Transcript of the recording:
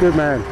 Good man.